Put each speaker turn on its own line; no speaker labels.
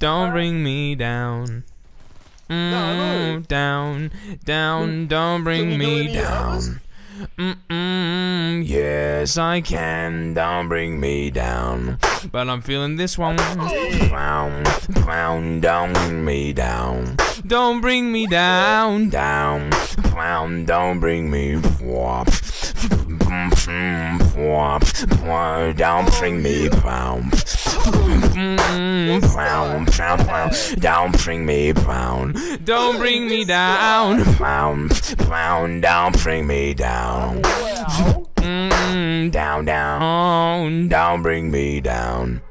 don't bring me down. Mm, down, down, don't bring me down. Mm-mm, yes, I can. Don't bring me down. But I'm feeling this one. Brown, brown, don't bring me down. Don't bring me down, down. Brown, don't bring me. Whop. Whop. Don't bring me down. Brown, brown, brown, don't bring me brown. Don't bring me down. Brown, brown, don't bring me down. Mm, down, down, don't bring me down.